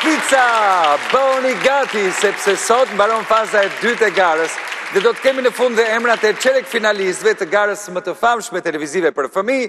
Kidsa, bëni gati, sepse sot mbaron faza e dytë e garës, dhe do të kemi në fund dhe emrat e çerekfinalistëve të garës më të famshme televizive për fëmijë,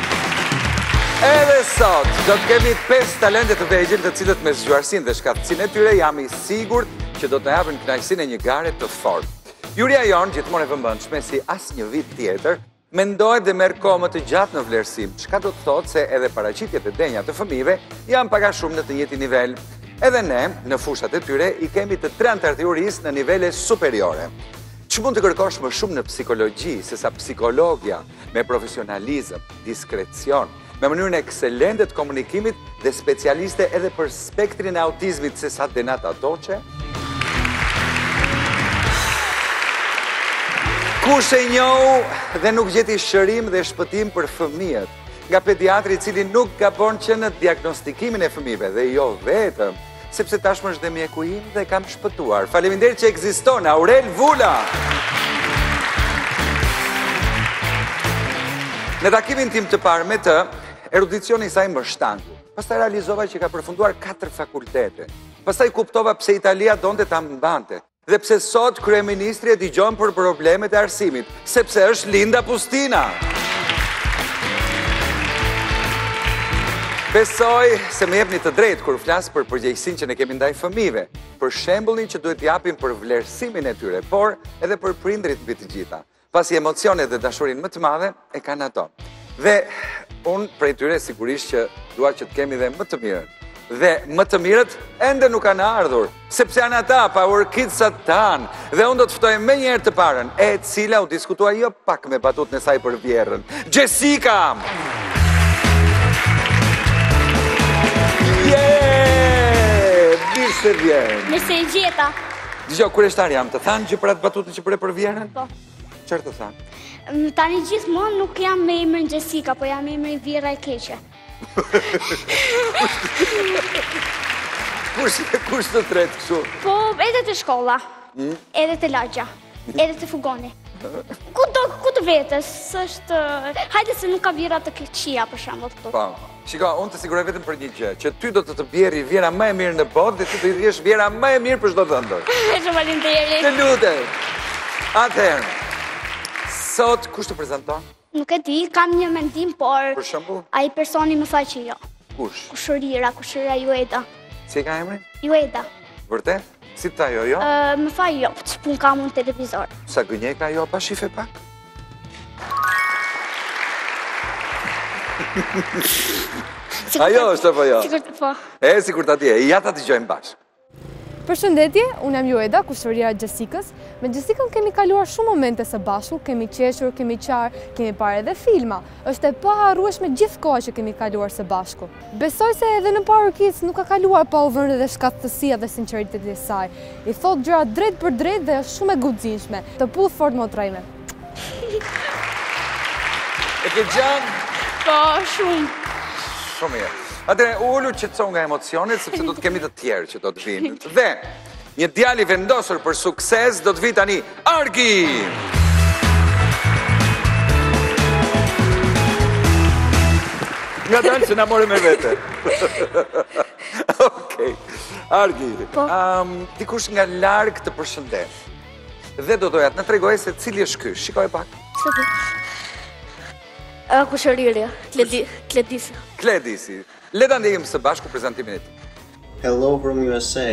Edhe sot, do të kemi 5 talente të vegjël të cilët me zgjuarsinë dhe shkathtësinë e tyre jam i sigur që do të na japin kënaqësinë e një gare të fortë. Juria jonë, gjithmonë e vëmendshme si asnjë vit tjetër, mendohet dhe merr kohë më të gjatë në vlerësim, çka do të thotë se edhe paraqitjet e denja të fëmijëve janë pak a shumë në të njëjtin nivel. Edhe ne, në fushat e tyre, i kemi të tre anëtarët e jurisë në nivele superiore. Ç'mund të kërkosh më shumë në psikologji, sesa psikologia, me profesionalizëm, diskrecion, me mënyrën ekselente të komunikimit dhe specialiste edhe për spektrin e autizmit sesa Denata Toçe. Kush e njohu dhe nuk gjeti shërim dhe shpëtim për fëmijët, nga pediatri i cili nuk gabon që në diagnostikimin e fëmijëve dhe jo vetëm, sepse tashmë është dhe mjeku im dhe kam shpëtuar. Faleminderit që ekziston Aurel Vula. Në takimin tim të parë me të, erudicioni i saj më shtangu. Pastaj realizova që ka përfunduar katër fakultete. Pastaj kuptova pse Italia donte ta mbante. Dhe pse sot kryeministri e dëgjon për problemet e arsimit? Sepse është Linda Pustina! Besoj se më jepni të drejtë kur flas për përgjegjësinë që ne kemi ndaj fëmijëve, për shembullin që duhet të japim për vlerësimin e tyre, por edhe për prindërit mbi të gjitha. pasi emocionet dhe dashurinë më të madhe e kanë ato. Dhe unë prej tyre sigurisht që dua që të kemi dhe më të mirën. Dhe më të mirët ende nuk kanë ardhur, sepse janë ata Power Kidsat tanë. Dhe unë do të ftoj menjëherë të parën, e cila u diskutua jo pak me batutën e saj për vjehrrën. Jessica! Yeah! Mirë se vjen! Mirë se ju gjeta! Dëgjo, kureshtar jam, të thanë gjë për atë batutën që bëre për vjehrrën? Po. Çfarë të thanë? Mm, tani gjithmonë nuk jam me emrin Jessica, po jam me emrin Vjehrra e keqe. Kush kush të thërret kështu? Po, edhe te shkolla. Mm? Edhe te lagja. Mm? Edhe te furgoni. Kudo ku të vete? S'është, hajde se nuk ka vjehrra të këqija për shembull këtu. Po. Shiko, unë të siguroj vetëm për një gjë, që ty do të të bjeri vjehrra më e mirë në botë dhe ti do të jesh vjehrra më e mirë për çdo dhëndër. Shumë faleminderit. Të lutem. Atëherë. Sot kush të prezanton? Nuk e di, kam një mendim, por Për shembull, ai personi më tha që jo. Kush? Kushërira, kushërira Jueda. Si e ka emrin? Jueda. Vërtet? Si të tha jo jo? Ë, më tha jo, ç'punë kam unë në televizor. Sa gënjeka kjo pa shife pak? Ajo është apo jo? Sikur të po. E sikur ta di. Ja ta dëgjojmë bashkë. Përshëndetje, unë jam Jueda, kushërira e Jessicës. Me Jessicën kemi kaluar shumë momente së bashku, kemi qeshur, kemi qarë, kemi parë edhe filma. Është e paharrueshme gjithë koha që kemi kaluar së bashku. Besoj se edhe në Power Kids nuk ka kaluar pa u vënë re dhe shkathtësia dhe sinqeriteti i saj. I thotë gjërat drejt për drejt dhe është shumë e guximshme. Të puth fort motra ime. E ke xhan? Po, shumë. Shumë mirë. Atëherë, ulu qetësou nga emocionet sepse do të kemi të tjerë që do të vijnë. Dhe Një djalë i vendosur për sukses do të vijë tani Argi! Ngadalë që na more me vete. Okej. Argi, po. um, dikush nga larg të përshëndet. Dhe do doja të na tregoje se cili është ky. Shikoje pak. Së të. A, kushëriri. Kledisi. Kledisi. Le ta ndjekim së bashku prezantimin e tij. Hello from USA!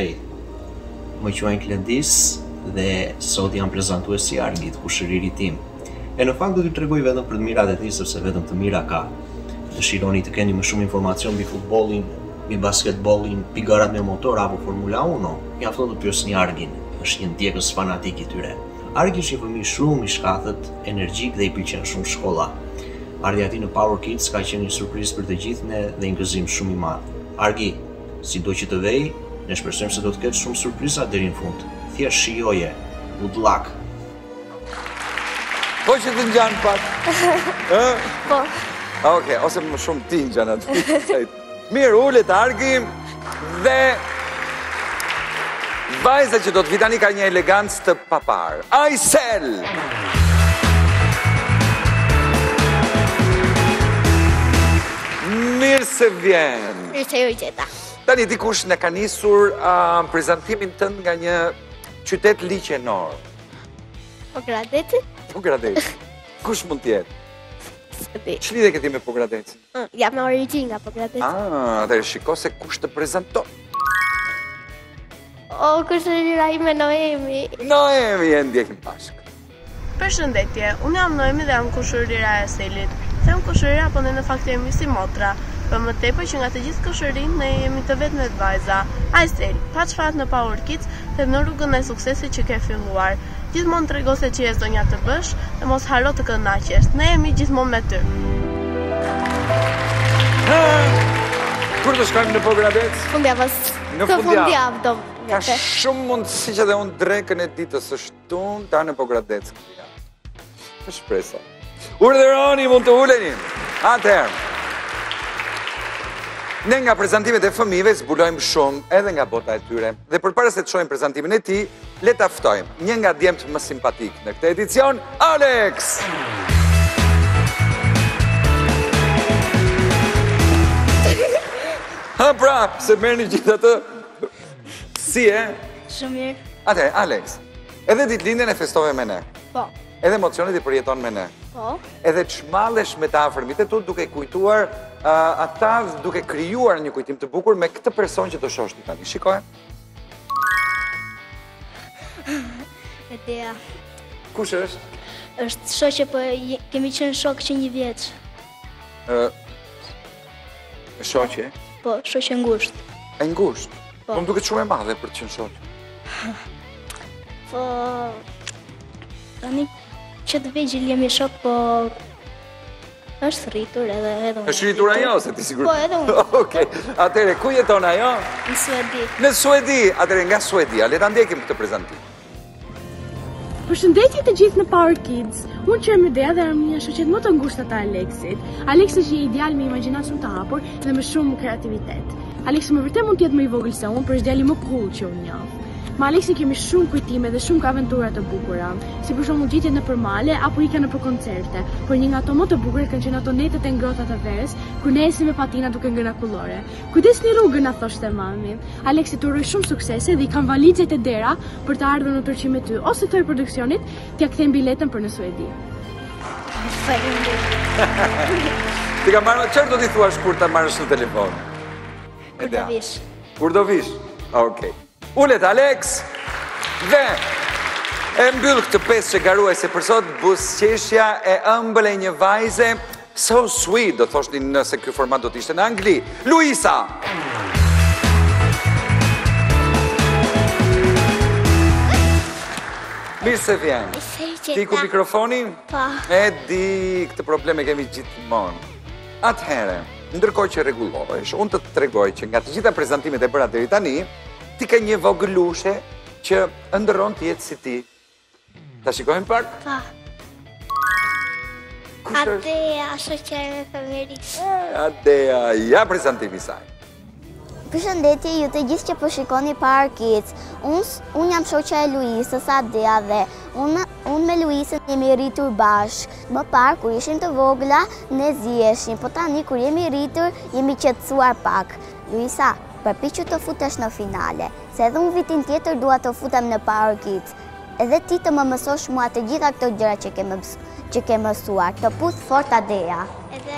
Më quajnë Kledis dhe sot jam prezantuesi i Argit, kushëririt tim. E në fakt do t'ju tregoj vetëm për të mirat e tij sepse vetëm të mira ka. Dëshironi të keni më shumë informacion mbi futbollin, mbi basketbollin, mbi garat me motor apo Formula Uno? Mjafton të pyesni Argin, është një ndjekës fanatik i tyre. Argi është një fëmijë shumë i shkathët, energjik dhe i pëlqen shumë shkolla. Ardhja e tij në Power Kids ka qenë një surprizë për të gjithë ne dhe një gëzim shumë i madh. Argi, sido që të vejë, ne shpresojmë se do të ketë shumë surpriza deri në fund. Thjesht shijoje. Good luck! Po çik të ngjan pak. Ëh? Po. Okej, ose më shumë ti i ngjan atij. Mirë, ulet Argi dhe vajza që do të vijë tani ka një elegancë të paparë. Aisel! Mirë se vjen! Mirë se ju gjeta. Tani, dikush na ka nisur prezantimin tënd nga një qytet liqenor. Pogradeci? Pogradeci. Kush mund të jetë? Ç'lidhje ke ti me Pogradecin? Ëh, jam me origjinë nga Pogradec. Ah, atëherë shiko se kush të prezanton. O, kushërira ime Noemi? Noemi e ndjekim bashkë. Përshëndetje, unë jam Noemi dhe jam kushërira e Selit. Them kushërira, po ne në fakt jemi si motra. Për më tepër që nga të gjithë kushërinjtë ne jemi të vetmet vajza. Ajsel, paç fat në Power Kids, them në rrugën e suksesit që ke filluar. Gjithmonë trego se ç'je e zonja të bësh dhe mos harro të kënaqesh. Ne jemi gjithmonë me ty. Kur të shkojmë në Pogradec? Fundjavës. Në fundjavë do. Ka shumë mundësi që dhe unë drekën e ditës së shtunë ta ha në Pogradec këtë javë. Të shpresoj. Urdhëroni mund të uleni. Atëherë. Ne nga prezantimet e fëmijëve zbulojmë shumë edhe nga bota e tyre. Dhe përpara se të shohim prezantimin e tij, le ta ftojmë një nga djemtë më simpatikë në këtë edicion, Alex. A pra, se merrni gjithatë. Si je? Shumë mirë. Atëherë, Alex. Edhe ditëlindjen e festove me ne. Po. Edhe emocionet i përjeton me ne. Po. Edhe çmallesh me të afërmit e tu duke kujtuar uh, ata duke krijuar një kujtim të bukur me këtë person që do shosh ti tani. Shikoje. E, Dea. Kush është? Është shoqe po kemi qenë shokë që një vjeç. Ë, E shoqe? Po, shoqe e ngushtë. E ngushtë? Po. Po më duket shumë e madhe për të qenë shoqe. Po... Tani që të vegjil jemi shok, po... është rritur edhe edhe unë. është rritur ajo, se ti sigur. Po, edhe unë. Okej, atëre, ku jeton ajo? Në Suedi. Në Suedi, atëre nga Suedia le të ndjekim këtë prezantim. Përshëndetje të gjithëve në Power Kids. Unë quhem Dea dhe jam një nga shoqet më të ngushta të Alexit. Alexi është një djalë me imagjinatë shumë të hapur dhe me shumë kreativitet. Alexi me vërtet mund të jetë më i vogël se unë, por është djali më cool që unë njoh. Me Alexin kemi shumë kujtime dhe shumë aventura të bukura, si për shembull ngjitjet nëpër male apo ikja nëpër koncerte. Por një nga ato më të bukurat kanë qenë ato netët e ngrohta të verës, kur ne ecnim me patina duke ngrënë akullore. Kujdes në rrugë na thoshte mami. Aleksi të uroj shumë suksese dhe i kam valixhet te dera për të ardhur në Turqi me ty ose thuaji produksionit t'ja kthejë biletën për në Suedi. Ti ka marrë, çfarë do t'i thuash kur ta marrësh në telefon? Kur do vish. Kur do vish? Okej. Ulet Aleks dhe e mbyll këtë pesëshe garuese për sot buzëqeshja e ëmbël e një vajze so sweet do të thoshnin nëse ky format do të ishte në Angli. Luisa! Mirë se vjen. Fikur mikrofoni? Po. E di këtë problem e kemi gjithmonë. Atëherë, ndërkohë që rregullohesh, unë të të tregoj që nga të gjitha prezantimet e bëra deri tani, ti ka një vogëlushe që ëndërron të jetë si ti. Ta shikojmë pak? Pa. Adea, shoqe e fëmijërisë. Adea, ja prezantimi i saj. Përshëndetje ju të gjithë që po shikoni Power Kids. Unë jam shoqja e Luisës Adea dhe unë me Luisën jemi rritur bashkë. Më parë kur ishim të vogla ne ziheshim, po tani kur jemi rritur jemi qetësuar pak. Luisa, përpiqu të futesh në finale, se edhe unë vitin tjetër dua të futem në Power Kids. Edhe ti të më mësosh mua të gjitha këto gjëra që ke që ke mësuar. Të puth fort Adea. Edhe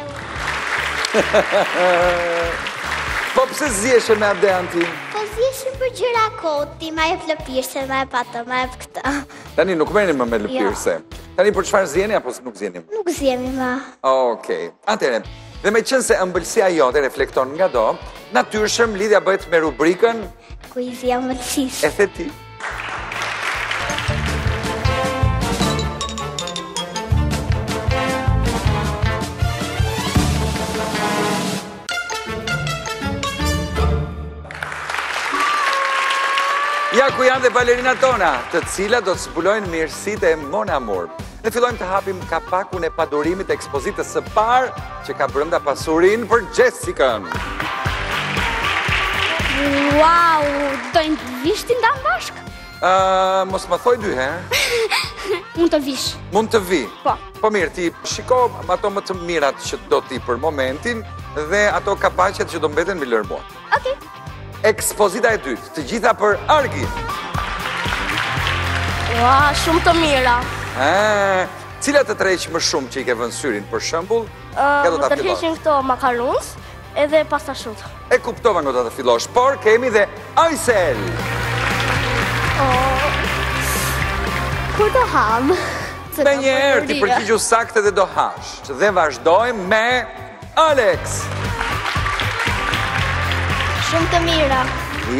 Po pse ziheshe me Adean ti? Po ziheshim për gjëra koti, marr lëpirëse, ma e patë, ma e për këta. Tani nuk merreni më me lëpirëse. Jo. Tani për çfarë ziheni, apo nuk ziheni? Nuk zihemi më. Okej, atëherë. Dhe meqenëse ëmbëlsia jote reflekton ngado, natyrshëm lidhja bëhet me rubrikën... Kuizi i ëmbëlsisë. E the ti. Ja ku janë dhe balerinat tona, të cilat do të zbulojnë mirësitë e Mon Amour. Ne fillojmë të hapim kapakun e padurimit e ekspozitës së parë që ka brenda pasurinë për Jessican. Wow, do të vish t'i ndajmë bashkë? Mos më thuaj dy herë. Mund të vish. Mund të vij? Po. Po mirë, ti shiko ato më të mirat që do ti për momentin dhe ato kopaçet që do mbeten m'i lër mua. Okej. Ekspozita e dytë, të gjitha për Argi. Ua, shumë të mira. Cila të tërheq më shumë që i ke vënë syrin për shembull? Më tërheqin këto makaruns edhe pasta shu. E kuptova nga do të fillosh, por kemi dhe Aisel. Oh. Kur do hamë? Menjëherë, ti përgjigju saktë dhe do hash. Dhe vazhdojmë me... Alex! Shumë të mira.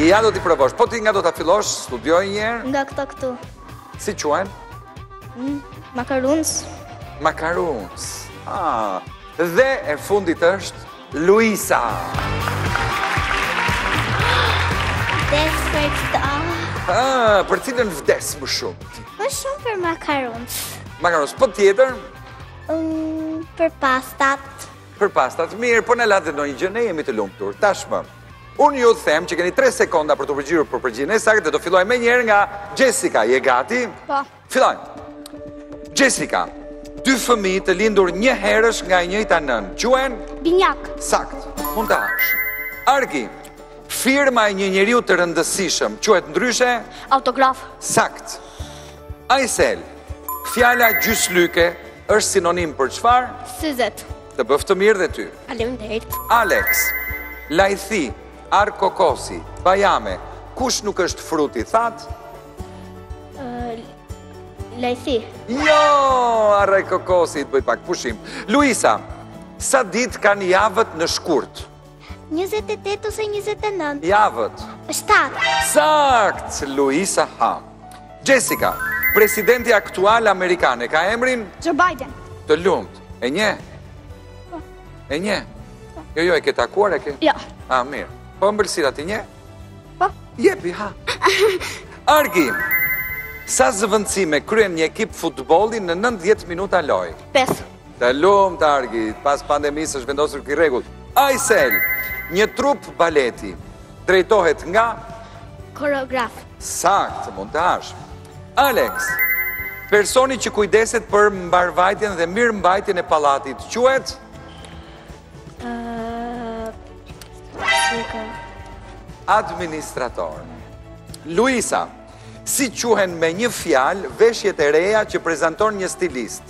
Ja do t'i provosh. Po ti nga do ta fillosh, studioji njëherë? Nga këta këtu. Si quhen? Mm, makaruns. Makaruns. Ah, dhe e fundit është Luisa. Vdes për këta. Ah, për cilën vdes më shumë? Më shumë për makaruns. Makaruns, po tjetër? Unë për pastat. Për pastat, mirë, po na latë dhe ndonjë gjë, ne jemi të lumtur, tashmë. Unë ju them që keni 3 sekonda për t'u përgjigjur për përgjigjen e saktë dhe do fillojmë menjëherë nga Jessica, je gati? Po. Fillojmë. Jessica, dy fëmijë të lindur njëherësh nga e njëjta nënë, quhen? Binjakë. Saktë, mund të hash. Argi, firma e një njeriu të rëndësishëm, quhet ndryshe? Autograf. Saktë. Aisel, fjala gjyslyke është sinonim për çfarë? Syzet. Të bëftë të mirë dhe ty. Faleminderit. Alex, lajthi, arrë kokosi, bajame, kush nuk është frut i thatë? Lajthi. Jo, arrë kokosi, bëj pak pushim. Luisa, sa ditë kanë javët në shkurt? Njëzet e tetë ose njëzet e nëntë? Javët. Shtatë. Saktë, Luisa, ha. Jessica, presidenti aktual amerikan e ka emrin? Joe Biden. Të lumtë. E njeh? Po. E njeh? Po. Jo, jo, e ke takuar, e ke? Jo. A, mirë. Po ëmbëlsirat, i njeh? Po. Jepi, ha. Argi. Sa zëvendësime kryen një ekip futbolli në 90 minuta lojë? 5. Të lumtë Argi, pas pandemisë është vendosur ky rregull. Aisel, një trup baleti drejtohet nga koreograf. Saktë, mund të hash. Alex, personi që kujdeset për mbarëvajtjen dhe mirëmbajtjen e pallatit quhet. Administrator. Luisa, si quhen me një fjalë veshjet e reja që prezanton një stilist?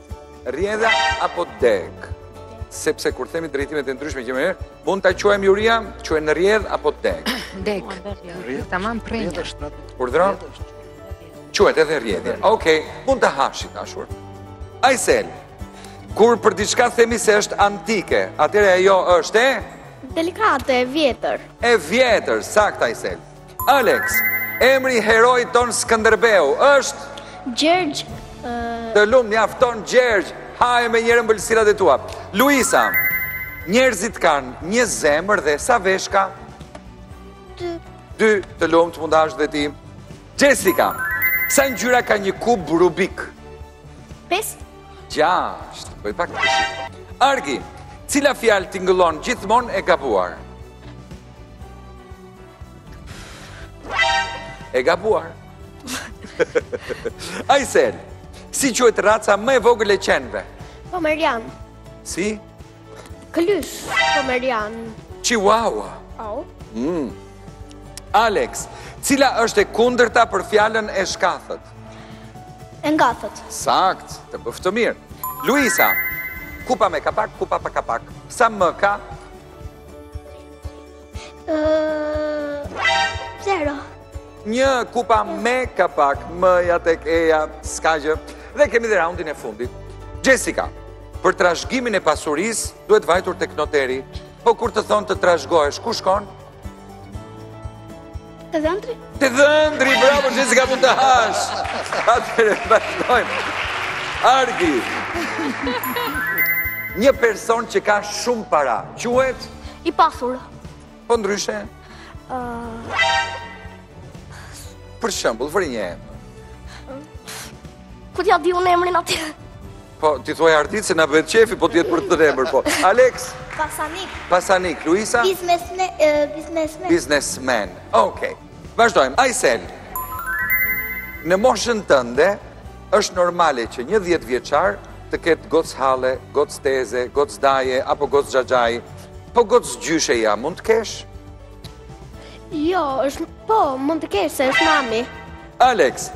Rrjedha apo degë? Sepse kur themi drejtimet e ndryshme që merr, mund ta quajmë juria, quhen rrjedhë apo degë? Degë. Tamam prejnë. Urdhëro? Quhet edhe rrjedhje. Okej, okay. mund ta hash, i dashur. Aisel. Kur për diçka themi se është antike, atëherë ajo është delikate, e vjetër. E vjetër, saktë Aisel. Alex, emri i heroit tonë Skënderbeu është Gjergj. Të lumtë, mjafton Gjergj, haji menjëherë ëmbëlsirat e tua. Luisa, njerëzit kanë një zemër dhe sa veshka? Dy. Dy, të lumtë, mund të hash dhe ti. Jessica, sa ngjyra ka një kub Rubik? Pesë. Gjashtë, bëj pak pushim. Argi, cila fjalë tingëllon gjithmonë e gabuar? E gabuar. Ajsel, si quhet raca më e vogël e qenve? Pomerian. Si? Këllysh, pomerian. Chihuahua. Au. Mm. Alex, cila është e kundërta për fjalën e shkathët? E ngathët. Saktë, të bëftë mirë. Luisa, kupa me kapak, kupa pa kapak. Sa më ka, Zero. Një kupa me kapak, më ja tek eja, s'ka gjë. Dhe kemi dhe raundin e fundit. Jessica, për trashëgimin e pasurisë, duhet vajtur tek noteri. Po kur të thonë të trashëgohesh, ku shkon? Te dhëndri? Te dhëndri, bravo, Jessica, mund të hash. Atëherë, vazhdojmë. Ardi. Një person që ka shumë para, quhet? I pasur. Po ndryshe? Për shembull, vëri një emër. Ku t'ia di unë emrin atyre? Po, ti thuaj Ardit se na bëhet qejfi, po të jetë për atë emër, po. Alex! Pasanik. Pasanik. Luisa? Biznesmen. Biznesmen. Biznesmen. Okej. Vazhdojmë. Ajsel. Në moshën tënde, është normale që një dhjetëvjeçar të ketë gocë halle, gocë teze, gocë daje, apo gocë xhaxhai, po gocë gjysheje a, mund të kesh? Jo, është, po, mund të kesh, se është mami. Alex,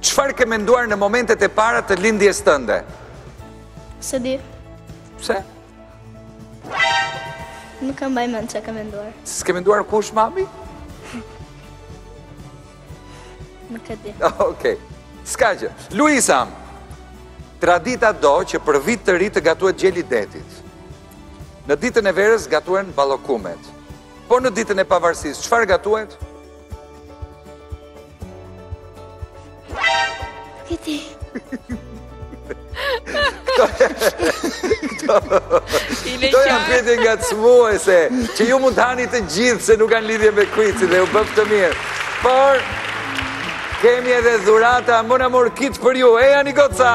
çfarë ke menduar në momentet e para të lindjes tënde? S'e di. Pse? Nuk mbaj mend çka kam menduar. S'ke menduar kush mami? Nuk e di. Okej. S'ka gjë. Luisa. Tradita do që për vit të ri të gatuhet gjeli i detit. Në ditën e verës gatuhen ballokumet. Po në ditën e pavarësisë, çfarë gatuhet? Këti. Këto janë pyetje ngacmuese, që ju mund të hani të gjithë se nuk kanë lidhje me kuicin dhe ju bëftë mirë. Por, kemi edhe dhurata, Mon Amour kit për ju, ejani goca!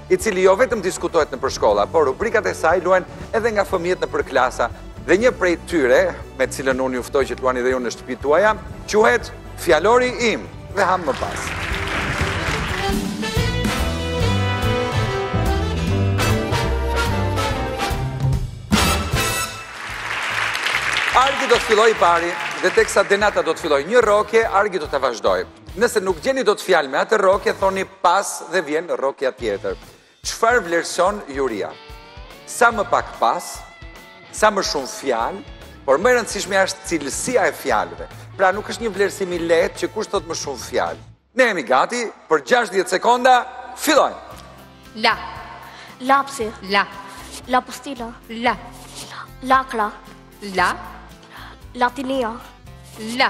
i cili jo vetëm diskutohet nëpër shkolla, por rubrikat e saj luhen edhe nga fëmijët nëpër klasa. Dhe një prej tyre, me të cilën unë ju ftoj që të luani dhe ju në shtëpitë tuaja, quhet Fjalori im dhe hajmë pas. Argi do të fillojë i pari dhe teksa Denata do të fillojë një rrokje, Argi do ta vazhdojë. Nëse nuk gjeni dot fjalë me atë rrokje thoni pas dhe vjen rrokja tjetër. Çfarë vlerëson juria? Sa më pak pas, sa më shumë fjalë, por më e rëndësishmja është cilësia e fjalëve. Pra nuk është një vlerësim i lehtë që kush thotë më shumë fjalë. Ne jemi gati për 60 sekonda, fillojmë. La. Lapsi. La. Lapostila. La. Lakra. La. Latinia. La.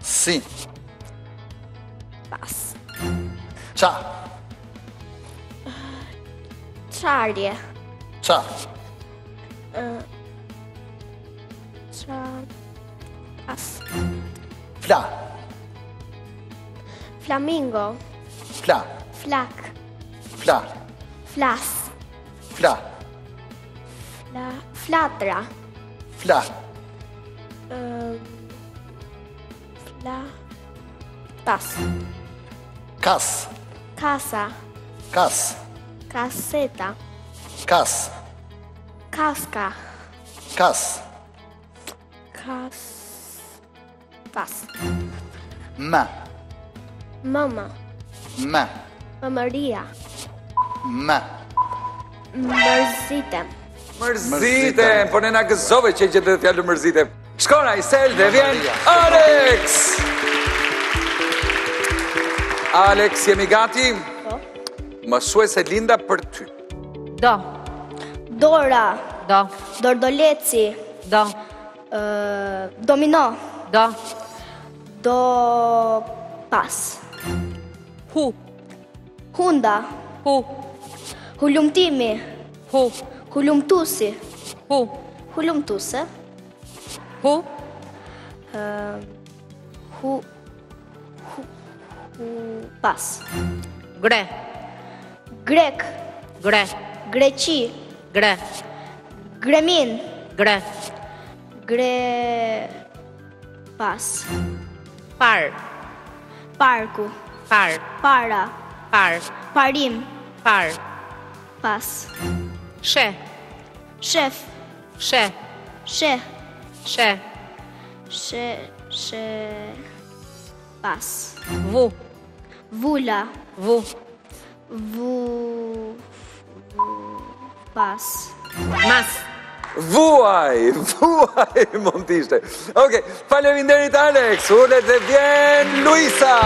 Si. Pas. Qa. Qarje. Qa. Qa. Pas. Fla. Flamingo. Fla. Flak. Fla. Flas. Fla. Fla. Flatra. Fla. Fla. La. Pas. Kas. Kasa. Kas. Kaseta. Kas. Kaska. Kas. Kas. Pas. Ma. Mama. Ma. Mamaria. Ma. Mërzitem. Mërzitem, po ne na gëzove që gjete dhe fjalën mërzitem. Shkon Aisel dhe vjen Alex! Alex, jemi gati? Po. Mësuese Linda për ty. Do. Dora. Do. Dordoleci. Do. Domino. Do. Do. Pas. Hu. Hunda. Hu. Hulumtimi. Hu. Hulumtusi. Hu. Hulumtuse. Hu. Hu. Hu. Pas. Gre. Grek. Gre. Greqi. Gre. Gremin. Gre. Gre. Pas. Par. Parku. Par. Para. Par. Parim. Par. Pas. She. Shef. She. She. She. She. She. Pas. Vu. Vula. Vu. Vu... Pas. Mas. Vuaj, vuaj, mund t'ishte. Oke, faleminderit Alex, ulet dhe vjen Luisa.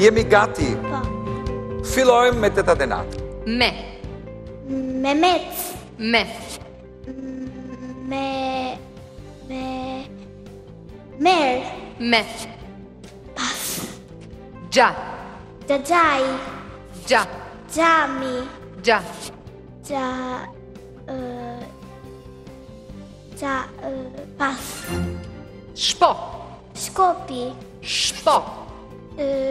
Jemi gati. Po. Fillojmë me teta Denatën. Me. Me mec. Me. Me. Me. Mer. Mes. Pas. Gja. Gjagjaj. Gja. Gjami. Gja. Gja. Gja. Pas. Shpo. Shkopi. Shpo.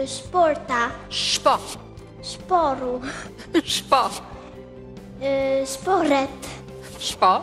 Shporta. Shpo. Shporru. Shpo. Shporret. Shpo.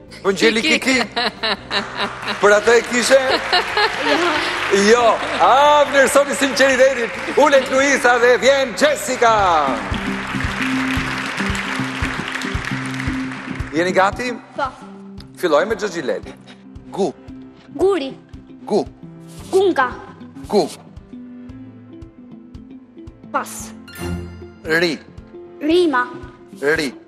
Bën gjeli kiki Për atë e kishe Jo A, vlerësoni sinqeritetin Ulet Luisa dhe vjen Jessica Jeni gati? Po Filloj me Gjëgjilel Gu Guri Gu Gunga Gu Pas Ri Rima Ri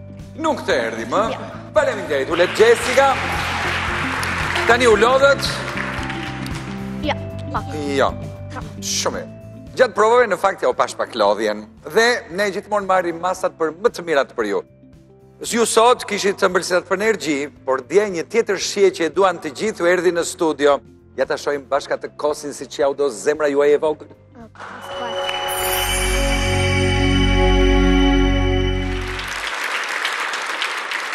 Nuk të erdhi më. Faleminderit ulet Jessica. Tani u lodhët. Ja, pak. Jo shumë. Gjatë provove në fakt jua pashë pak lodhjen. Dhe ne gjithmonë marrim masat për më të mirat për ju. Ju sot kishit ëmbëlsirat për energji, por dje një tjetër shije që e duan të gjithë ju erdhi në studio. Ja ta shohim bashkë atë kosin siç jua do zemra juaj e vogël.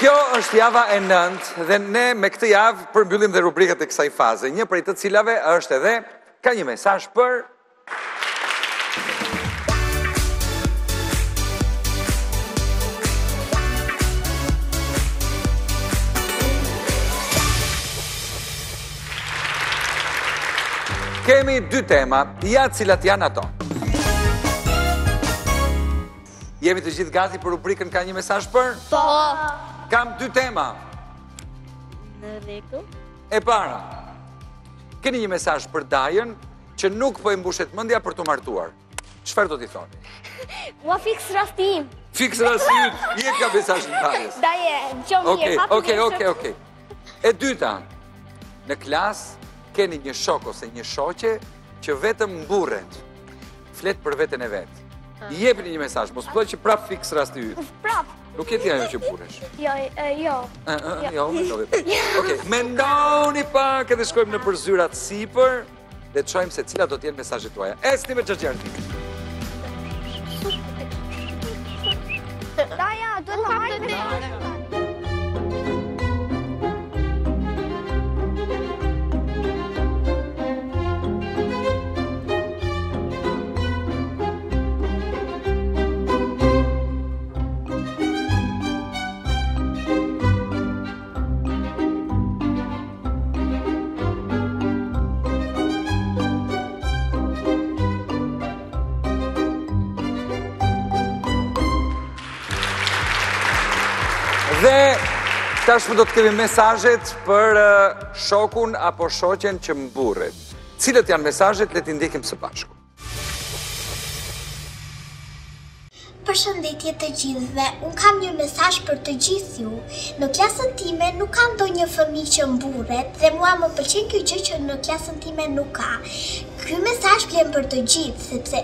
Kjo është java e nëntë dhe ne me këtë javë përmbyllim dhe rubrikat e kësaj faze. Një prej të cilave është edhe ka një mesazh për... Kemi dy tema, ja cilat janë ato. Jemi të gjithë gati për rubrikën ka një mesaj për? Po. Kam dy tema. Në rregull? E para. Keni një mesazh për dajën që nuk po i mbushet mendja për t'u martuar. Çfarë do t'i thoni? Ua fiks rasti im. Fiks rasti im, ia ka mesazhin dajës. Daje, gjo mirë, okay, hapë okay, mirë. Oke, oke, oke. E dyta, në klasë keni një shok ose një shoqe që vetëm mburret. Flet për veten e vet. Ah. Jepni një mesazh, mos thuaj që prap fiks rasti yt. Prap. Nuk je ti ajo që mburresh. Jo, jo. Jo, më duhet. Okej, mendoni pak edhe shkojmë nëpër zyrat sipër. Le të shohim se cilat do të jenë mesazhet tuaja. Ecni me Xhaxher. Daja, duhet të marrë me. Tashmë do të kemi mesazhet për shokun apo shoqen që mburret. Cilët janë mesazhet, le t'i ndjekim së bashku. Përshëndetje të gjithëve, unë kam një mesazh për të gjithë ju. Në klasën time nuk kam ndonjë fëmijë që mburret dhe mua më pëlqen kjo gjë që në klasën time nuk ka. Ky mesazh vlen për të gjithë, sepse,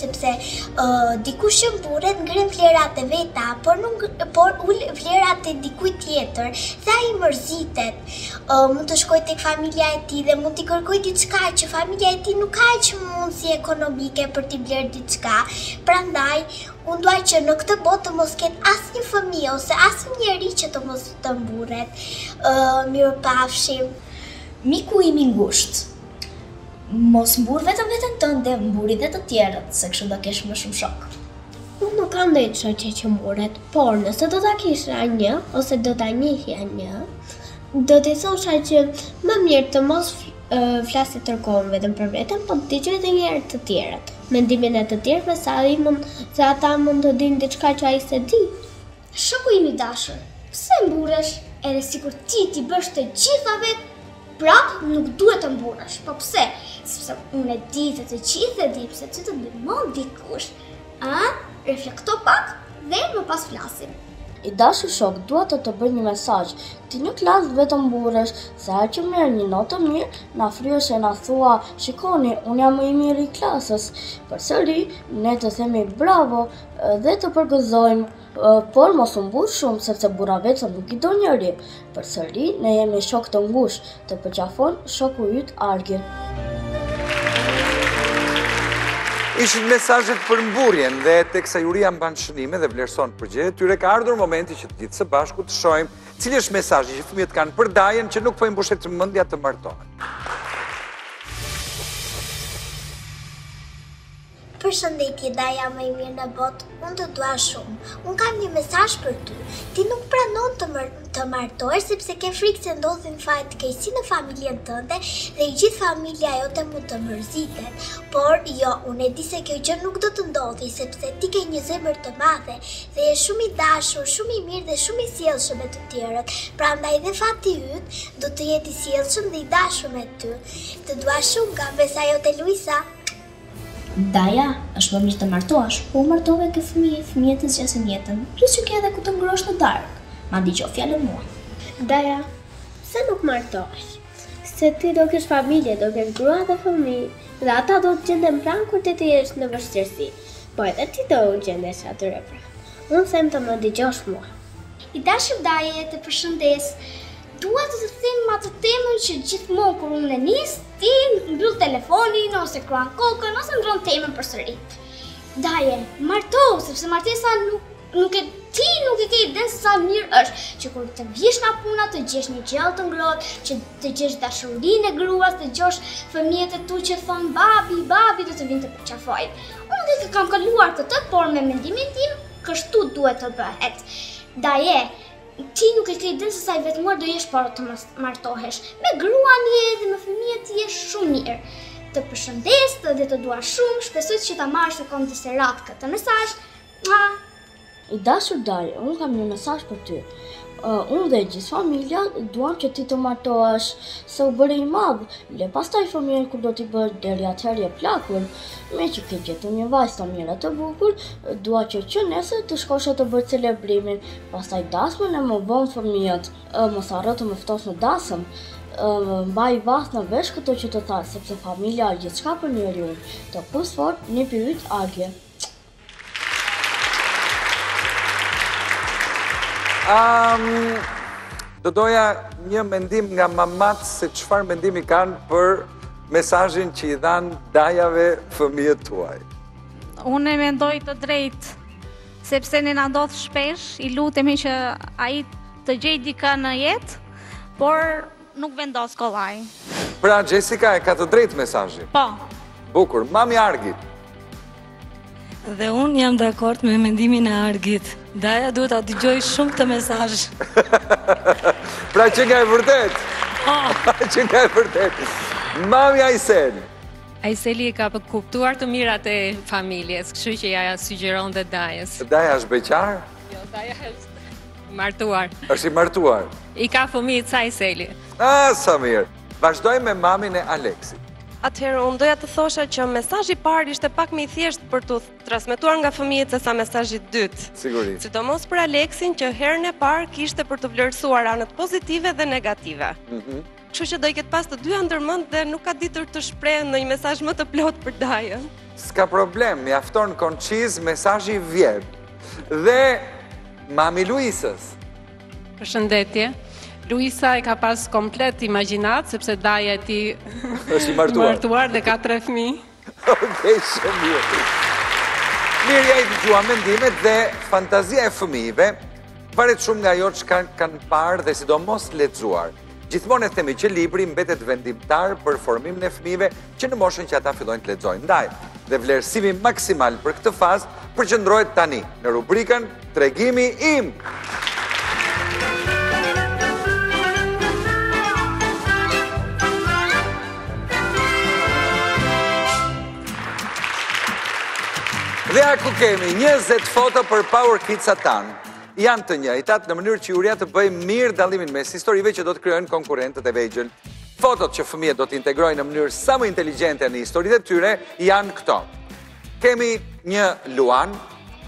sepse uh, dikush që mburret ngren vlerat e veta, por, nuk, por ul vlerat e dikujt tjetër, dhe ai mërzitet. mund të shkojë tek familja e tij dhe mund t'i kërkojë diçka që familja e tij nuk ka aq mundësi ekonomike për t'i blerë diçka. Prandaj, unë dua që në këtë botë të mos ketë asnjë fëmijë ose asnjë njeri që të mos të mburret. Ë, mirupafshim. Miku im i ngushtë, mos mburr vetëm veten tënde, mburi dhe të tjerët, se kështu do kesh më shumë shokë. Unë nuk kam ndonjë shoqe që mburret, por nëse do ta kisha një ose do ta njihja një, do t'i thosha që më mirë të mos fliste tërë kohën vetëm për veten, po të dëgjonte një herë të tjerët, mendimin e të tjerëve se ai mund se ata mund të dinë diçka që ai s'e di. Shoku im i dashur, pse mburresh edhe sikur ti t'i bësh të gjitha vetë, prap nuk duhet të mburresh, po pse? Sepse unë e di dhe të gjithë e dinë se ty të ndihmon dikush. A? Reflekto pak dhe më pas flasim. I dashur shok, dua të të bëj një mesazh. Ti në klasë vetëm mburresh, sa herë që merr një notë të mirë, na fryhesh e na thua, shikoni, unë jam më i miri i klasës. Përsëri, ne të themi bravo, dhe të përgëzojmë, por mos u mburr shumë sepse mburravecët nuk i do njeri. Përsëri ne jemi shokë të ngushtë, të përqafon shoku yt Argi. Ishin mesazhet për mburrjen dhe teksa juria mban shënime dhe vlerëson përgjigjet e tyre ka ardhur momenti që të gjithë së bashku të shohim cili është mesazhi që fëmijët kanë për dajën që nuk po i mbushet mendja të martohet. Përshëndetje Daja më i mirë në botë unë të dua shumë unë kam një mesazh për ty ti nuk pranon të mër, të martohesh sepse ke frikë se ndodhin fatkeqësi në familjen tënde dhe e gjithë familja jote mund të mërzitet por jo unë e di se kjo gjë nuk do të ndodhi sepse ti ke një zemër të madhe dhe je shumë i dashur shumë i mirë dhe shumë i sjellshëm me të tjerët prandaj dhe fati yt do të jetë i sjellshëm dhe i dashur me ty të dua shumë nga mbesa jote Luisa Daja, Është më mirë të martohesh, po u martove ke fëmijë, fëmijët të zgjasin jetën, plus që ke edhe ku të ngrohesh në darkë. Ma dëgjo fjalën mua. Daja, Pse nuk martohesh? Se ti do kesh familje, do kesh grua dhe fëmijë, dhe ata do të gjenden pranë kur ti të jesh në vështirësi. Po edhe ti do u gjendesh atyre pranë. Unë them të më dëgjosh mua. I dashur daje, të përshëndes. Dua të të them atë temën që gjithmonë kur unë e nis, Ti mbyll telefonin ose kruan kokën ose ndron temën përsëri. Daje, martohu sepse martesa nuk nuk e ti nuk e ke idenë se sa mirë është që kur të vish nga puna të gjesh një gjellë të ngrohtë, që të gjesh dashurinë e gruas, të gëzosh fëmijët e tu që thonë babi, babi do të vijnë të përqafojnë. Unë s'e kam kaluar këtë, por me mendimin tim kështu duhet të bëhet. Daje, Ti nuk e ke idenë se sa i vetmuar do jesh po të mos martohesh. Me gruan edhe me fëmijët je shumë mirë. Të përshëndes edhe të dua shumë, shpresoj që ta marrësh në konsideratë këtë mesazh. Ma. I dashur dajë, unë kam një mesazh për ty. Uh, unë dhe gjithë familja duam që ti të martohesh se u bëre i madh. Le pastaj fëmijët kur do t'i bësh deri atëherë je plakur. Meqë ke gjetur një vajzë të mirë të bukur, dua që që nesër të shkosh të bësh celebrimin Pastaj dasmën edhe bën fëmijët, mos harro të më ftos në dasëm, mbaj vath në vesh këto që të thashë, sepse familja është gjithçka për njeriun. Të puth fort, nipi yt Argi. Um, do doja një mendim nga mamat se çfarë mendimi kanë për mesazhin që i dhanë dajave fëmijët tuaj. Unë e mendoj të drejtë Sepse ne na ndodh shpesh, i lutemi që ai të gjejë dikë në jetë, por nuk vendos kollaj. Pra Jessica e ka të drejtë mesazhin. Po. Bukur, mami Argit. Dhe unë jam dakord me mendimin e Argit. Daja duhet ta dëgjojë shumë këtë mesazh. pra qenka e vërtetë. Po. qenka e vërtetë. Mami Aisel. Aiseli i ka kuptuar të mirat e familjes, kështu që ia ia sugjeron dhe Dajës. Daja është beqar? Jo, Daja është martuar. Është i martuar. I ka fëmijët sa Aiseli. Ah, sa mirë. Vazhdoj me mamin e Aleksit. Atëherë, unë doja të thosha që mesazhi i parë ishte pak më i thjeshtë për t'u transmetuar nga fëmijët sesa mesazhi i dytë. Sigurisht. Sidomos për Aleksin që herën e parë kishte për të vlerësuar anët pozitive dhe negative. Mhm. Kështu që do t'i ketë pas të dyja ndërmend dhe nuk ka ditur të shprehë ndonjë mesazh më të plotë për Dajën. S'ka problem, mjafton konciz mesazhi vjen. Dhe mami i Luisës. Përshëndetje. Luisa e ka pas komplet imagjinatë sepse daja i saj është i martuar. martuar dhe ka tre fëmijë. Okej, shumë mirë. Mirë, ja i dëgjuam mendimet dhe fantazia e fëmijëve varet shumë nga ajo çka kanë parë dhe sidomos lexuar. Gjithmonë e themi që libri mbetet vendimtar për formimin e fëmijëve që në moshën që ata fillojnë të lexojnë. Ndaj, dhe vlerësimi maksimal për këtë fazë përqendrohet tani në rubrikën tregimi im! Dhe ja ku kemi 20 foto për Power Kids Atan. Janë të njëjtat në mënyrë që juria të bëjë mirë dallimin mes historive që do të krijojnë konkurrentët e vegjël. Fotot që fëmijët do të integrojnë në mënyrë sa më inteligjente në historitë e tyre janë këto. Kemi një luan,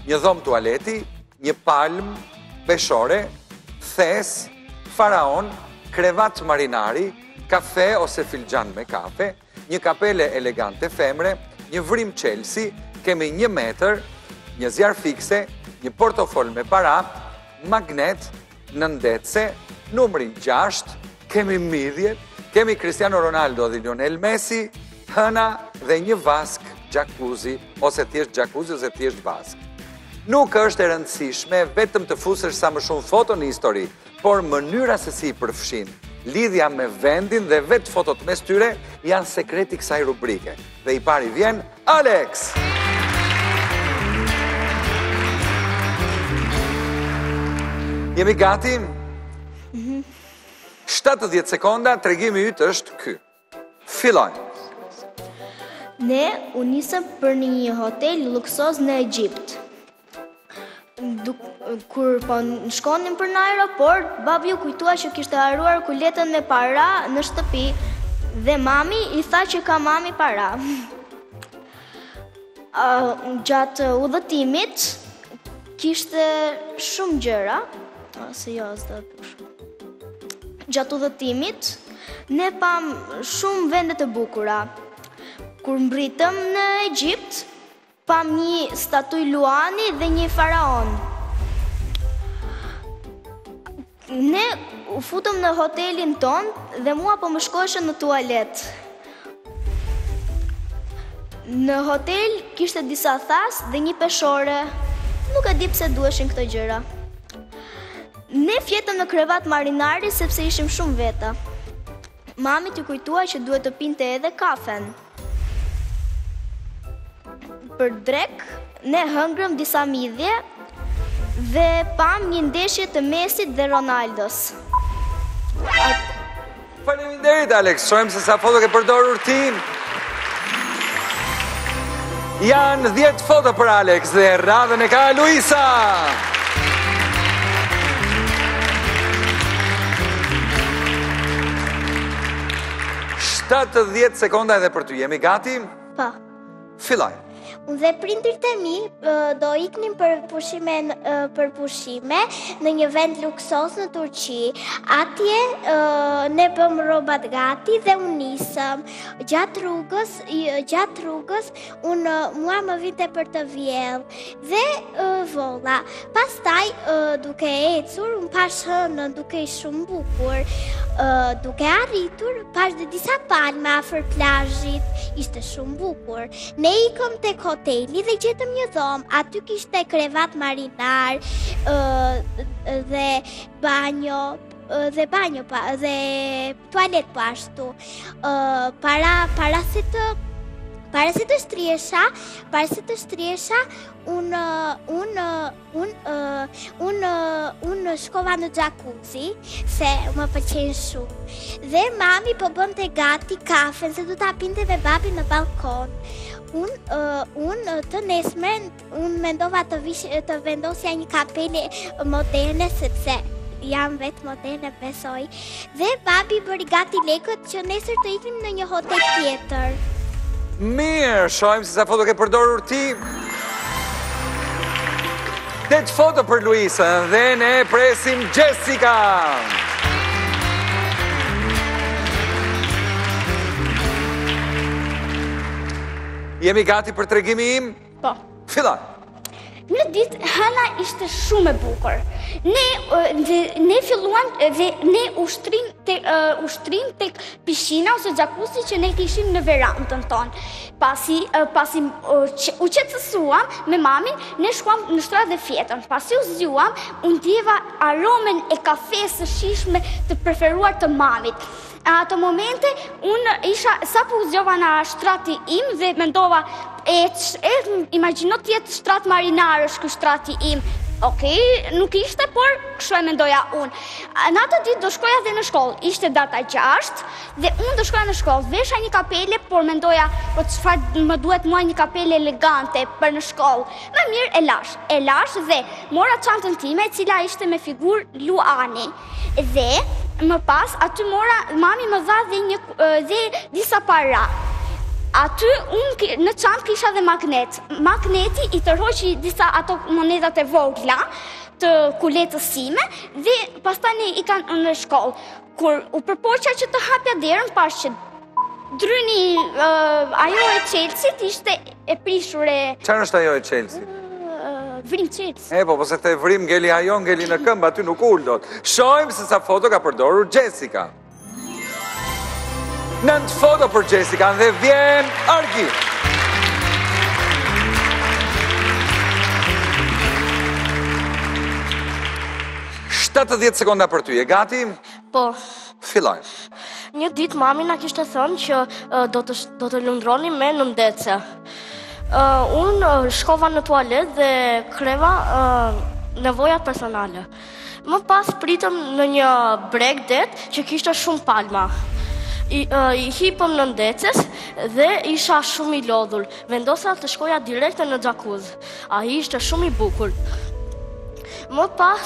një dhomë tualeti, një palmë, peshore, thes, faraon, krevat marinari, kafe ose filxhan me kafe, një kapele elegante femre, një vrimë çelësi, kemi një metër, një zjarrfikëse, një portofol me para, magnet, Nëndetëse, numrin 6, kemi midhje, kemi Cristiano Ronaldo dhe Lionel Messi, hëna dhe një vaskë xhakuzi, ose thjesht xhakuzi, ose thjesht vaskë. Nuk është e rëndësishme vetëm të fusësh sa më shumë foto në histori, por mënyra se si i përfshin, lidhja me vendin dhe vetë fotot mes tyre janë sekreti i kësaj rubrike. Dhe i pari vjen Aleks! Jemi gati? Mhm. 70 sekonda, tregimi yt është ky. Fillojmë. Ne u nisëm për një hotel luksoz në Egjipt. Kur, kur po shkonim për në aeroport, babi u kujtua që kishte harruar kuletën me para në shtëpi dhe mami i tha që ka mami para. Uh, gjatë udhëtimit kishte shumë gjëra, ose jo as do të shumë. Gjatë udhëtimit ne pamë shumë vende të bukura. Kur mbërritëm në Egjipt, Pamë një statujë luani dhe një faraon. Ne u futëm në hotelin tonë dhe mua po më shkohesh në tualet. Në hotel kishte disa thas dhe një peshore. Nuk e di pse duheshin këto gjëra. Ne fjetëm në krevat marinari sepse ishim shumë veta. Mamit iu kujtua që duhet të pinte edhe kafen. Për drekë, ne hëngrëm disa midhje dhe pamë një ndeshje të Messit dhe Ronaldos. Faleminderit, Alex, shohim se sa foto ke përdorur ti. Janë 10 foto për Alex dhe radhën e ka Luisa. 70 sekonda edhe për ty, jemi gati? Po. Filloj. Unë dhe prindërit e mi do iknim për pushime, për pushime në një vend luksoz në Turqi. Atje ne bëmë rrobat gati dhe u nisëm. Gjatë rrugës, gjatë rrugës Unë mua më vinte për të vjellë dhe volla. Pastaj duke ecur, unë pashë hënë duke i shumë bukur, duke arritur, pashë dhe disa palma afër plazhit, ishte shumë bukur. Ne ikëm tek hoteli dhe gjetëm një dhomë, aty kishte krevat marinar dhe banjo. dhe banjo pa, dhe tualet po ashtu. Uh, para para se të para se të shtriesha, para se të shtriesha, un un un un un shkova në xhakuzi se më pëlqen shumë. Dhe mami po bënte gati kafen se do ta pinte me babin në ballkon. Un uh, un të nesërmen Unë mendova të vish të vendosja një kapele moderne sepse jam vetë moderne besoj. Dhe babi bëri gati lekët që nesër të ikim në një hotel tjetër. Mirë, shohim se sa foto ke përdorur ti. Tetë foto për Luisën dhe ne presim Jessica. Jessica. Jemi gati për tregimi im? Po. Filloje. Një ditë hëna ishte shumë e bukur. Ne dhe, ne filluam dhe ne u shtrimë te uh, u shtrimë tek pishina ose xhakuzi që ne kishim në verandën tonë. Pasi uh, pasi uh, që, u qetësuam me mamin, ne shkuam në shtrat dhe fjetëm. Pasi u zgjuam, unë ndjeva aromën e kafesë së shijshme të preferuar të mamit. Në ato momente, unë isha sapo u zgjova nga shtrati im dhe mendova, e, e imagjino të jetë shtrat marinarësh ky shtrati im. Ok, nuk ishte, por kështu e mendoja unë. Në atë ditë do shkoja dhe në shkollë. Ishte data 6 dhe unë do shkoja në shkollë. Vesha një kapele, por mendoja, po çfarë më duhet mua një kapele elegante për në shkollë. Më mirë e lashë. E lashë dhe mora çantën time, e cila ishte me figurë luani. Dhe më pas aty mora mami më dha dhe një dhe disa para. Aty unë në çantë kisha dhe magnet. Magneti i tërhoqi disa ato monedat e vogla të kuletës sime dhe pastaj ne ikëm në shkollë. Kur u përpoqa që të hapja derën pashë që Dryni, ajo e çelësit ishte e prishur e... Çfarë është ajo e çelësit? Vrimë çelësit. E, po, po se the vrimë, ngeli ajo, ngeli në këmbë, aty nuk ulet dot. Shohim se sa foto ka përdorur Xhesika. Nëntë foto për Xhesikën dhe vjen Argi. Shtatëdhjetë sekonda për ty, je gati? Po. Fillojmë. Një ditë mami na kishte thënë që do të do të lundronim me nëndetëse. Uh, unë uh, shkova në tualet dhe kreva uh, nevojat personale. Më pas pritëm në një bregdet që kishte shumë palma. I, uh, i hipëm nëndetëses dhe isha shumë i lodhur. Vendosa të shkoja direkt në xhakuz. Ai ishte shumë i bukur. Më pas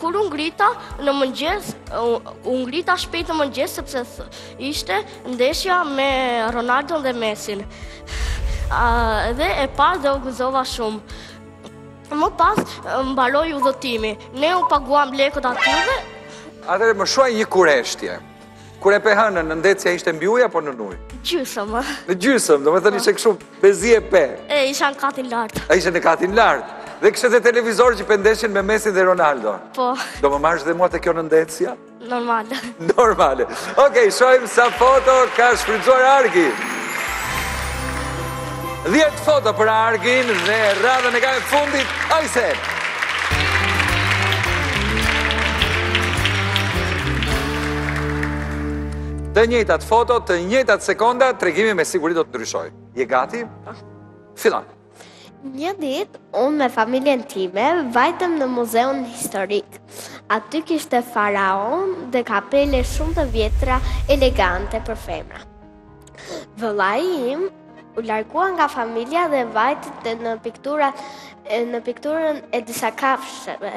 Kur u ngrita në mëngjes, u ngrita shpejt në mëngjes, sepse ishte ndeshja me Ronaldon dhe Mesin. Dhe e pashë dhe u gëzova shumë. Më pas, mbaroi udhëtimi. Ne u paguam lekët atyve. Atëherë, më shuaj një kureshtje. Kur e pe hënën, nëndetësja ishte mbi ujë apo nën ujë? Gjysmë. Në gjysmë, domethënë ishte kështu, mezi e pe. E, isha në katin lartë. A ishe në katin lartë. Dhe kishte dhe televizor që pe ndeshjen me Mesin dhe Ronaldon. Po. Do më marrësh dhe mua te kjo nëndetësja? Normale. Normale. Okej, shohim sa foto ka shfrytëzuar Argi. 10 foto për Argin dhe radhën e ka e fundit Ajsel. Të njëjtat foto, të njëjtat sekonda, tregimi me siguri do të ndryshojë. Je gati? Po. Fillon. Një ditë, unë me familjen time vajtëm në muzeun historik. Aty kishte faraonë dhe kapele shumë të vjetra elegante për femra. Vëllai im u largua nga familja dhe vajti te pikturat, në pikturën e disa kafshëve.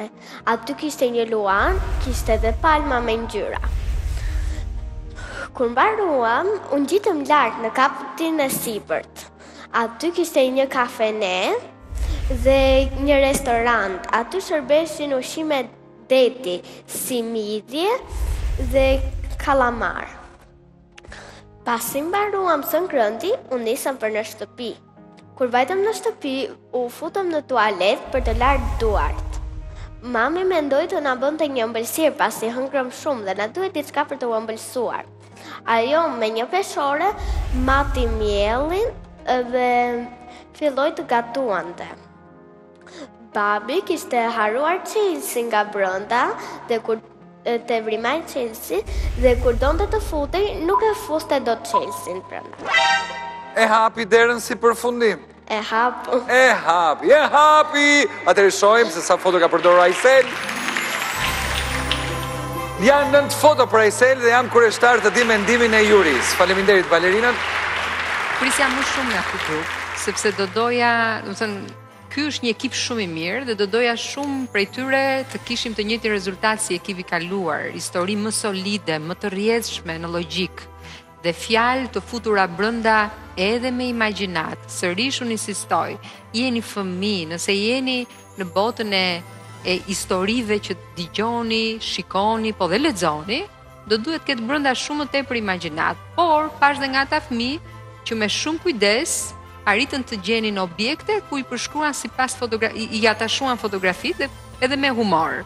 Aty kishte një luan, kishte dhe palma me ngjyra. Kur mbaruam, u ngjitëm lart në katin e sipërt. Aty kishte një kafene dhe një restorant. Aty shërbeshin ushqime deti, si midhje dhe kallamarë. Pasi mbaruam së ngrëni, u nisëm për në shtëpi. Kur vajtëm në shtëpi, u futëm në tualet për të larë duart. Mami mendoi të na bënte një ëmbëlsirë pasi hëngrëm shumë dhe na duhej diçka për t'u ëmbëlsuar. Ajo me një peshore, mati miellin dhe filloi të gatuante. Babi kishte harruar çelësin nga brenda dhe kur te vrima e çelësit dhe kur donte të futej nuk e fuste dot çelësin brenda. E hapi derën si përfundim. E hapi. E hapi, e hapi. Atëherë shohim se sa foto ka përdorur Aisel. Janë nëntë foto për Aisel dhe jam kureshtar të di mendimin e jurisë. Faleminderit balerinat. Prisja më shumë nga këtë grup, sepse do doja, do të thënë, Ky është një ekip shumë i mirë dhe do doja shumë prej tyre të kishim të njëjtin rezultat si ekipi i kaluar, histori më solide, më të rrjedhshme në logjikë dhe fjalë të futura brenda edhe me imagjinatë. Sërish unë insistoj, jeni fëmijë, nëse jeni në botën e e historive që dëgjoni, shikoni, po dhe lexoni, do duhet të ketë brenda shumë më tepër imagjinatë, por pashë dhe nga ata fëmijë që me shumë kujdes arritën të gjenin objekte ku i përshkruan sipas fotografive i atashuan fotografitë dhe edhe me humor.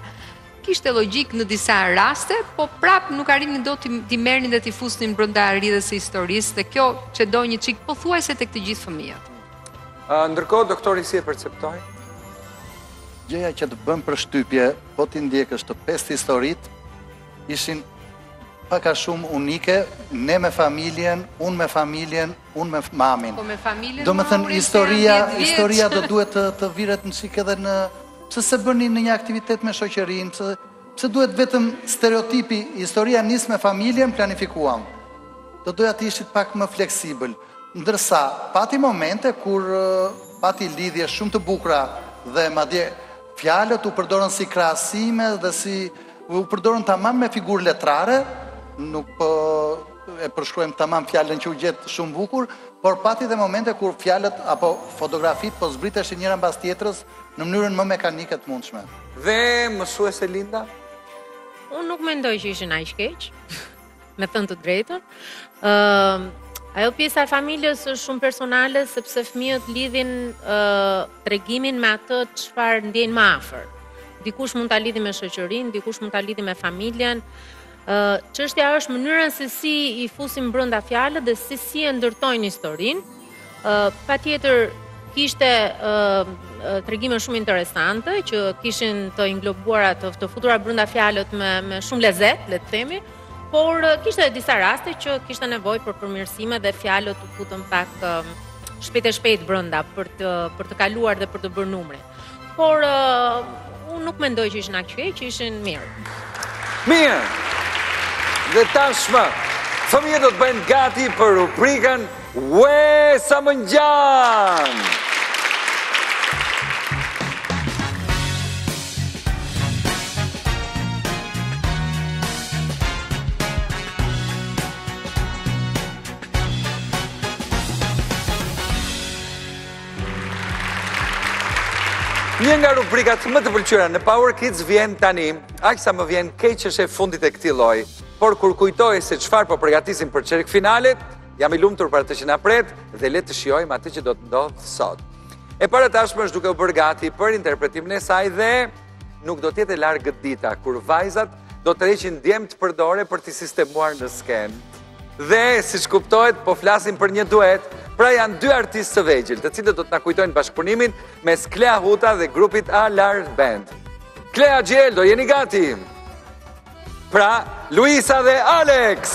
Kishte logjikë në disa raste, po prap nuk arrinin dot t'i merrnin dhe t'i fusnin brenda rrjedhës së historisë dhe kjo çedoi një çikë pothuajse tek të gjithë fëmijët. Ndërkohë doktori si e perceptoi? Gjëja që të bën përshtypje, po t'i ndjekësh të pestë historitë, Ishin pak a shumë unike, ne me familjen, unë me familjen, unë me mamin. Po me familjen Domethënë, historia, historia do duhet të, të vihet një çikë edhe në... Pse s'e bënin një aktivitet me shoqërinë, pse, pse duhet vetëm stereotipi, historia nis me familjen, planifikuam. Do doja të ishin pak më fleksibël. Ndërsa, pati momente kur pati lidhje shumë të bukura dhe madje Fjalët u përdorën si krahasime dhe si u përdorën tamam me figurë letrare, nuk po e përshkruajmë tamam fjalën që u gjet shumë bukur, por pati dhe momente kur fjalët apo fotografitë po zbriteshin njëra mbas tjetrës në mënyrën më mekanike të mundshme. Dhe mësuese Linda? Unë nuk mendoj që ishin aq keq. me thënë të drejtën. Ë uh, ajo pjesa e familjes është shumë personale sepse fëmijët lidhin ë uh, tregimin me atë çfarë ndjejnë më afër. Dikush mund ta lidhi me shoqërinë, dikush mund ta lidhi me familjen. Ë uh, çështja është mënyra se si i fusin brenda fjalët dhe si si e ndërtojnë historinë. Patjetër kishte tregime shumë interesante që kishin të inglobuara të, të futura brenda fjalët me me shumë lezet, le të themi, por kishte edhe disa raste që kishte nevojë për përmirësime dhe fjalët u futën pak shpejt e shpejt brenda për të për të kaluar dhe për të bërë numrin. Por uh, unë nuk mendoj që ishin aq keq, që ishin mirë. Mirë. Dhe tashmë fëmijët do të bëhen gati për rubrikën Ue sa më ngjan. Një nga rubrikat më të pëlqyra në Power Kids vjen tani, aq sa më vjen keq që është e fundit e këtij lloji. Por kur kujtoj se çfarë po përgatisim për çerekfinalet, jam i lumtur për atë që na pret dhe le të shijojmë atë që do të ndodhë sot. E para tashmë është duke u bërë gati për interpretimin e saj dhe nuk do të jetë larg dita kur vajzat do të heqin djemtë për dore për t'i sistemuar në skenë. Dhe, siç kuptohet, po flasim për një duet, pra janë dy artistë të vegjël, të cilët do të na kujtojnë bashkëpunimin mes Klea Huta dhe grupit Alar Band. Klea, Xhieldo, jeni gati? Pra, Luisa dhe Alex!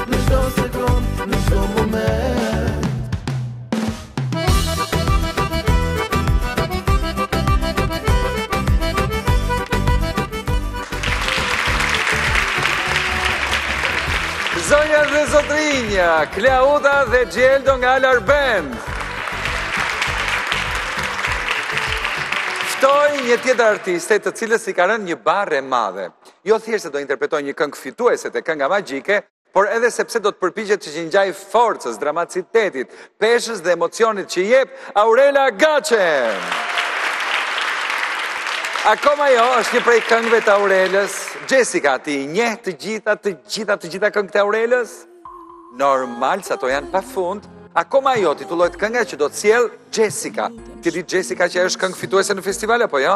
Zonja dhe zotërinj, Klauda dhe Xhieldo nga Alar Band. Ftoj një tjetër artiste të cilës i ka rënë një barrë e madhe. Jo thjesht se do interpretojë një këngë fituese te Kënga Magjike, por edhe sepse do të përpiqet që t'i ngjajë forcës, dramacitetit, peshës dhe emocionit që jep Aurela Gaçe! Akoma jo, është një prej këngëve të Aurelës. Xhesika, ti i njeh të gjitha, të gjitha, të gjitha këngët e Aurelës? Normal, se ato janë pa fund. Akoma jo, titullohet kënga që do të sjellë Xhesika. Ti di Xhesika që është këngë fituese në festival, apo jo?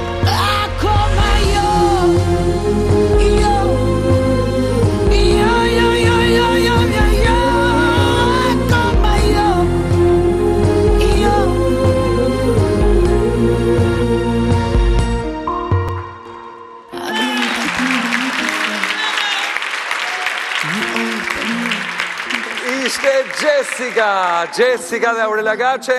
Xhesika dhe Aurela Gaçe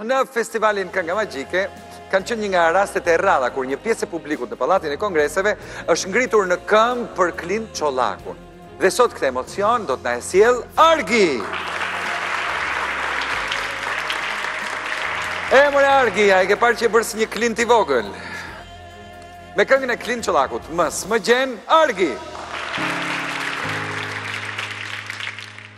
në festivalin Kënga Magjike. kanë qenë një nga rastet e rralla kur një pjesë e publikut në Pallatin e Kongreseve është ngritur në këmbë për Klint Çollakun. Dhe sot këtë emocion do të na e sjellë Argi! E more Argi, a e ke parë që je bërë si një Klint i vogël? Me këngën e Klint Çollakut, më s'më gjen, Argi! Argi!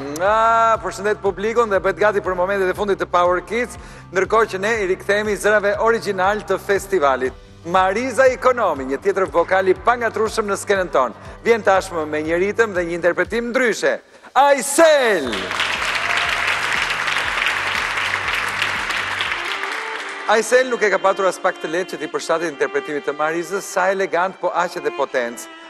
Përshëndet publikun dhe bëhet gati për momentet e fundit të Power Kids, ndërkohë që ne i rikthehemi zërave origjinalë të festivalit. Mariza Ikonomi, një tjetër vokal i pangatërrueshëm në skenën tonë, vjen tashmë me një ritëm dhe një interpretim ndryshe. Aisel! Aisel nuk e ka patur aspak të lehtë që t'i përshtatet interpretimit të Marizës, sa elegant po aq edhe potencë.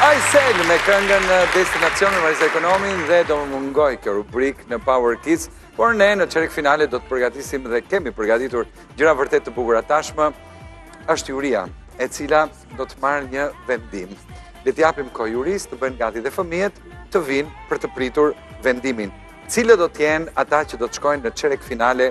Aisel me këngën në destinacion me Mariza Ikonomin dhe do më mungojë kjo rubrikë në Power Kids, por ne në çerekfinale do të përgatisim dhe kemi përgatitur gjëra vërtet të bukura. Tashmë është juria, e cila do të marrë një vendim. Le t'japim kohë jurisë të bëhen gati dhe fëmijët të vijnë për të pritur vendimin. Cilët do të jenë ata që do të shkojnë në çerekfinale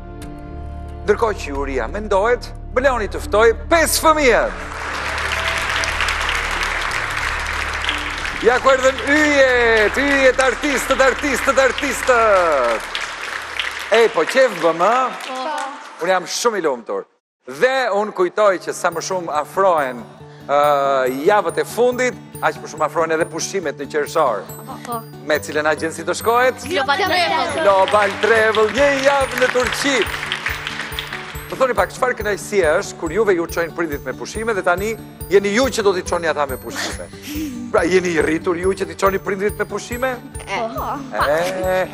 Ndërkohë që juria mendohet, Bleoni të ftojë 5 fëmijët. Ja ku erdhën yjet, yjet artistët, artistët, artistët. Ej, po qejf bëmë, unë jam shumë i lumtur. Dhe unë kujtoj që sa më shumë afrohen javët e fundit, aq më shumë afrohen edhe pushimet në qershor. Po, po. Me cilën agjenci do shkohet? Global Travel. Global Travel, një javë në Turqi. Më thoni pak, çfarë kënaqësi është kur juve ju çojnë prindërit me pushime dhe tani jeni ju që do t'i çoni ata me pushime? Pra jeni rritur ju që t'i çoni prindërit me pushime? E,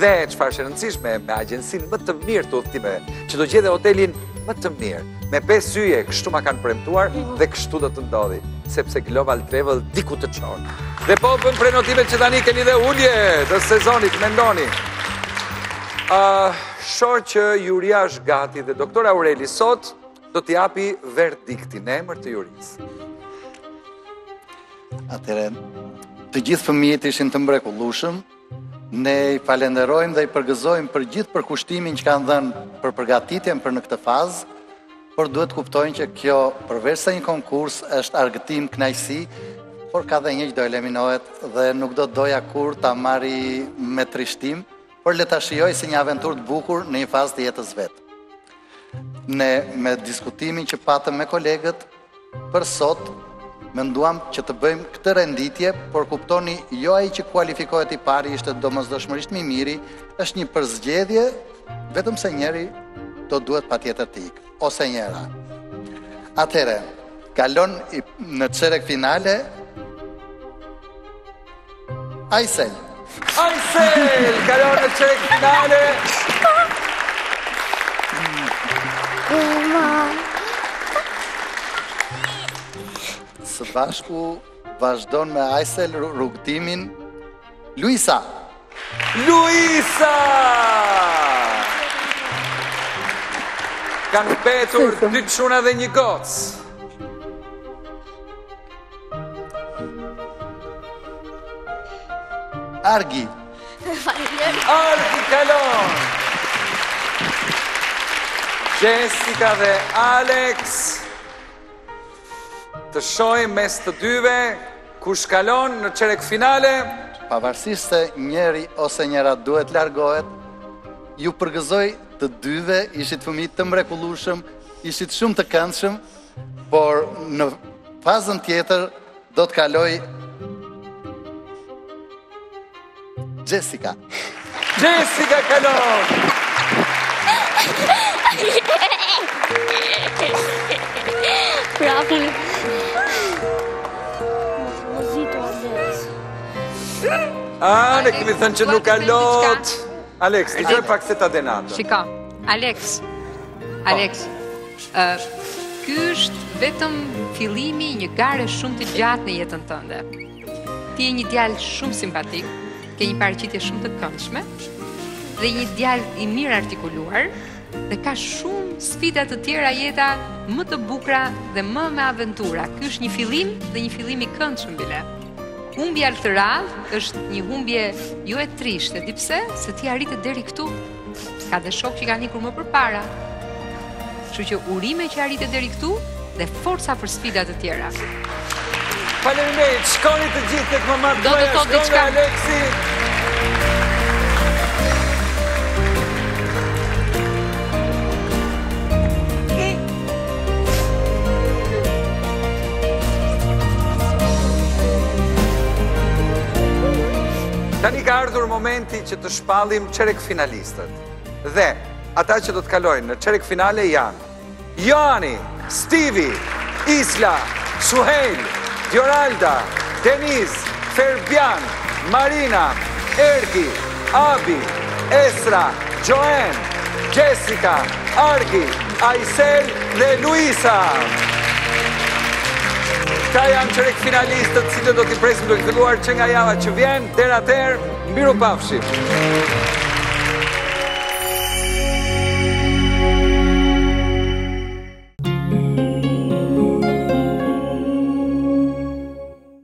dhe çfarë është e rëndësishme, me agjencinë më të mirë të udhëtimeve, që do gjejë dhe hotelin më të mirë, me pesë yje, kështu ma kanë premtuar dhe kështu do të ndodhi, sepse Global Travel di ku të çon. Dhe po bëmë prenotimet që tani keni dhe ulje të sezonit, mendoni. Shoh që juria është gati dhe doktor Aureli sot, do të japë verdiktin në emër të jurisë. Atëherë, të gjithë fëmijët ishin të mrekullueshëm, ne i falënderojmë dhe i përgëzojmë për gjithë përkushtimin që kanë dhënë për përgatitjen për në këtë fazë, por duhet të kuptojnë që kjo përveç se një konkurs është argëtim, kënaqësi, por ka dhe një që do eliminohet dhe nuk do doja kurrë ta marrë me trishtim, por le ta shijojë si një aventurë të bukur në një fazë të jetës së vet. Ne me diskutimin që patëm me kolegët, për sot menduam që të bëjmë këtë renditje, por kuptoni jo ai që kualifikohet i pari ishte domosdoshmërisht më i miri, është një përzgjedhje vetëm se njëri do duhet patjetër të ikë ose njëra. Atëherë, kalon në çerek finale Aysel. Aysel, kalon në çerek finale. Së bashku vazhdon me Aysel rrugëtimin Luisa. Luisa! Kanë mbetur dy çuna dhe një gocë. Argi. Argi kalon. Jessica dhe Alex. Të shohim mes të dyve kush kalon në çerek finale. Pavarësisht se njëri ose njëra duhet largohet, ju përgëzoj të dyve, ishit fëmijë të mrekullueshëm, ishit shumë të këndshëm. Por në fazën tjetër do të kalojë Jessica. Jessica kalon. Bravo. Mozito Andres. Ah, ne kemi thënë që nuk ka lot. Aleks, dëgjo pak se ta denatën. Shiko, Aleks, Aleks, ky është vetëm fillimi i një gare shumë të gjatë në jetën tënde. Ti je një djalë shumë simpatik, ke një paraqitje shumë të këndshme dhe një djalë i mirë artikuluar dhe ka shumë sfida të tjera jeta më të bukura dhe më me aventura. Ky është një fillim dhe një fillim i këndshëm bile. Humbja këtë radhë është një humbje jo e trishtë, e di pse? Se ti arrite deri këtu. Ka dhe shokë që kanë ikur më përpara. Kështu që urime që arrite deri këtu dhe forca për sfida të tjera. Faleminderit, shkoni të gjithë tek mamat Do të thotë diçka Alexi. Tani ka ardhur momenti që të shpallim çerek finalistët. Dhe, ata që do të kalojnë në çerek finale janë Joani, Stivi, Isla, Suhejl, Gjoralda, Deniz, Ferbjan, Marina, Ergi, Abi, Esra, Joen, Jessica, Argi, Aisel dhe Luisa. Këta janë çerekfinalistët, të cilët do t'i presim duke filluar që nga java që vjen, deri atëherë, mirupafshim.